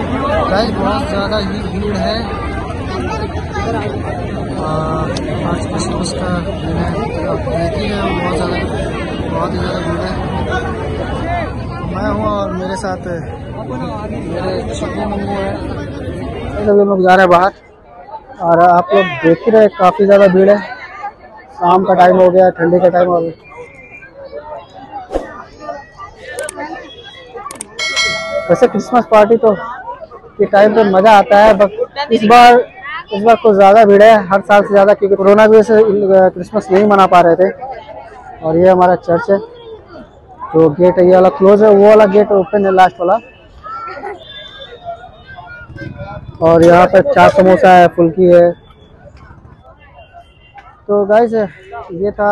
Guys बहुत ज़्यादा ही भीड़ है। आज क्रिसमस का दिन है। आप देख रहे हो, बहुत ज़्यादा, बहुत ही ज़्यादा भीड़ है। मैं हूँ और मेरे साथ मेरे छोटे मम्मू है। लोग जा रहे हैं बाहर और आप लोग देख ही रहे काफ़ी ज़्यादा भीड़ है। शाम का टाइम हो गया, ठंडी का टाइम हो गया। वैसे क्रिसमस पार्टी तो के टाइम पे मज़ा आता है बट इस बार इस बार कुछ ज़्यादा भीड़ है हर साल से ज़्यादा क्योंकि कोरोना की वजह से क्रिसमस नहीं मना पा रहे थे। और ये हमारा चर्च है तो गेट है ये वाला क्लोज है वो वाला गेट ओपन है लास्ट वाला। और यहाँ पर चार समोसा है फुल्की है। तो गाइस ये था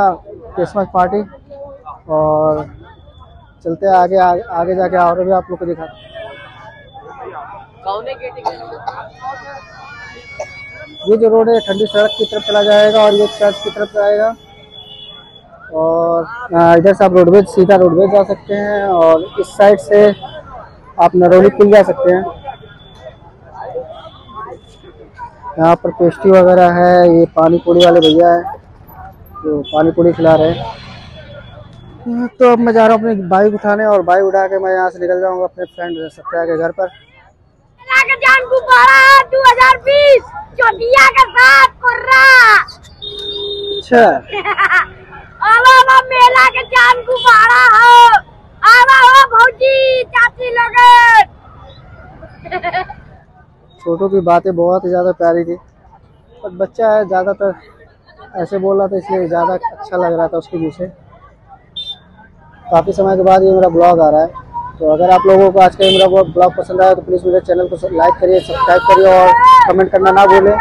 क्रिसमस पार्टी और चलते आगे आगे, आगे जाके और भी आप लोग को दिखा ये जो रोड है ठंडी सड़क की तरफ़ चला जाएगा और ये चर्च की तरफ़ जाएगा। और इधर से आप रोडवेज़, सीधा रोडवेज़ जा सकते हैं और इस साइड से आप नरोली पुल जा सकते हैं। यहाँ पर पेस्ट्री वगैरह है, ये पानी पूरी वाले भैया है, जो पानी पूरी खिला रहे हैं। तो अब मैं जा रहा हूँ अपनी बाइक उठाने और बाइक उठा के मैं यहाँ से निकल जाऊँगा अपने फ्रेंड सत्या के घर पर। गुब्बारा 2020 चोटिया के साथ कुर्रा। अच्छा। आवा मेला के गुब्बारा हो। आवा हो भौजी चाची लगन। छोटू की बातें बहुत ही ज़्यादा प्यारी थी पर बच्चा है ज़्यादातर ऐसे बोल रहा था इसलिए ज़्यादा अच्छा लग रहा था उसके पीछे। काफ़ी समय के बाद ये मेरा ब्लॉग आ रहा है। तो अगर आप लोगों को आज का मेरा ब्लॉग पसंद आया तो प्लीज़ मेरे चैनल को लाइक करिए, सब्सक्राइब करिए और कमेंट करना ना भूलें।